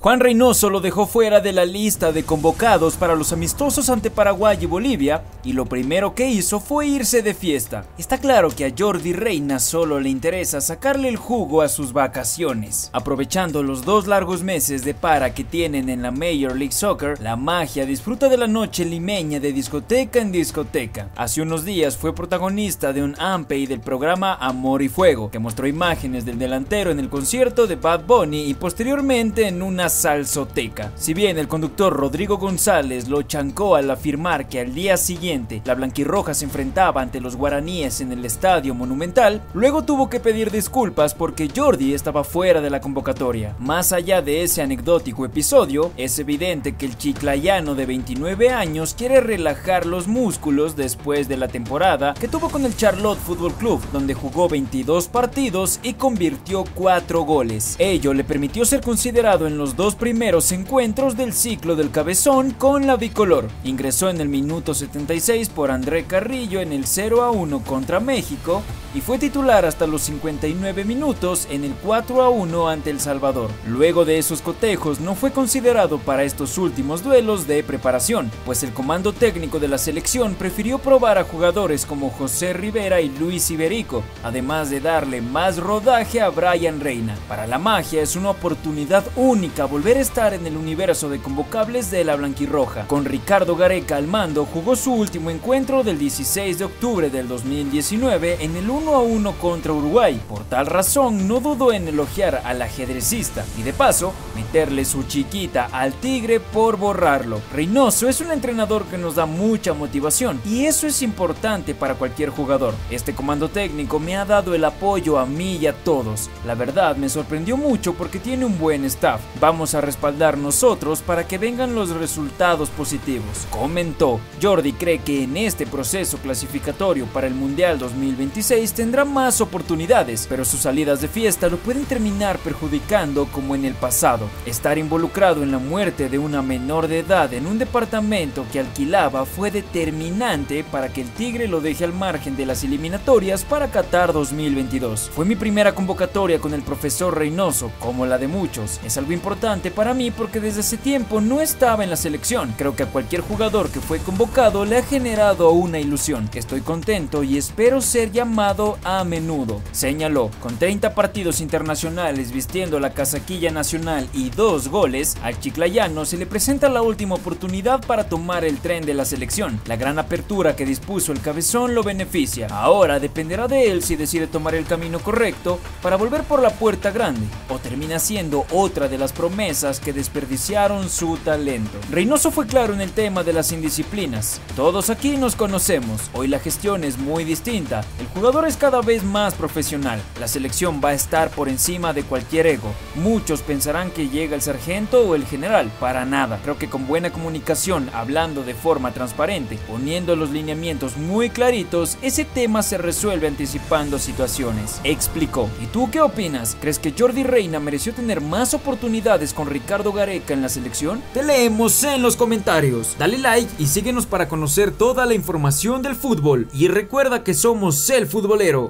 Juan Reynoso lo dejó fuera de la lista de convocados para los amistosos ante Paraguay y Bolivia y lo primero que hizo fue irse de fiesta. Está claro que a Jordi Reina solo le interesa sacarle el jugo a sus vacaciones. Aprovechando los dos largos meses de para que tienen en la Major League Soccer, la magia disfruta de la noche limeña de discoteca en discoteca. Hace unos días fue protagonista de un y del programa Amor y Fuego, que mostró imágenes del delantero en el concierto de Bad Bunny y posteriormente en una salsoteca. Si bien el conductor Rodrigo González lo chancó al afirmar que al día siguiente la blanquirroja se enfrentaba ante los guaraníes en el estadio monumental, luego tuvo que pedir disculpas porque Jordi estaba fuera de la convocatoria. Más allá de ese anecdótico episodio, es evidente que el chiclayano de 29 años quiere relajar los músculos después de la temporada que tuvo con el Charlotte Football Club, donde jugó 22 partidos y convirtió 4 goles. Ello le permitió ser considerado en los dos primeros encuentros del ciclo del cabezón con la bicolor. Ingresó en el minuto 76 por André Carrillo en el 0 a 1 contra México y fue titular hasta los 59 minutos en el 4 a 1 ante El Salvador. Luego de esos cotejos no fue considerado para estos últimos duelos de preparación, pues el comando técnico de la selección prefirió probar a jugadores como José Rivera y Luis Iberico, además de darle más rodaje a Brian Reina. Para la magia es una oportunidad única volver a estar en el universo de convocables de la blanquirroja. Con Ricardo Gareca al mando, jugó su último encuentro del 16 de octubre del 2019 en el 1 a 1 contra Uruguay. Por tal razón, no dudó en elogiar al ajedrecista y de paso, meterle su chiquita al tigre por borrarlo. Reynoso es un entrenador que nos da mucha motivación y eso es importante para cualquier jugador. Este comando técnico me ha dado el apoyo a mí y a todos. La verdad me sorprendió mucho porque tiene un buen staff. Vamos a respaldar nosotros para que vengan los resultados positivos. Comentó, Jordi cree que en este proceso clasificatorio para el Mundial 2026 tendrá más oportunidades, pero sus salidas de fiesta lo pueden terminar perjudicando como en el pasado. Estar involucrado en la muerte de una menor de edad en un departamento que alquilaba fue determinante para que el Tigre lo deje al margen de las eliminatorias para Qatar 2022. Fue mi primera convocatoria con el profesor Reynoso, como la de muchos. Es algo importante para mí porque desde ese tiempo no estaba en la selección. Creo que a cualquier jugador que fue convocado le ha generado una ilusión. Estoy contento y espero ser llamado a menudo. Señaló, con 30 partidos internacionales vistiendo la casaquilla nacional y dos goles, al chiclayano se le presenta la última oportunidad para tomar el tren de la selección. La gran apertura que dispuso el cabezón lo beneficia. Ahora dependerá de él si decide tomar el camino correcto para volver por la puerta grande o termina siendo otra de las promesas que desperdiciaron su talento. Reynoso fue claro en el tema de las indisciplinas. Todos aquí nos conocemos, hoy la gestión es muy distinta, el jugador es cada vez más profesional, la selección va a estar por encima de cualquier ego. Muchos pensarán que llega el sargento o el general, para nada. Creo que con buena comunicación, hablando de forma transparente, poniendo los lineamientos muy claritos, ese tema se resuelve anticipando situaciones. Explicó. ¿Y tú qué opinas? ¿Crees que Jordi Reina mereció tener más oportunidades con Ricardo Gareca en la selección? Te leemos en los comentarios. Dale like y síguenos para conocer toda la información del fútbol. Y recuerda que somos el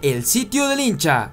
el sitio del hincha.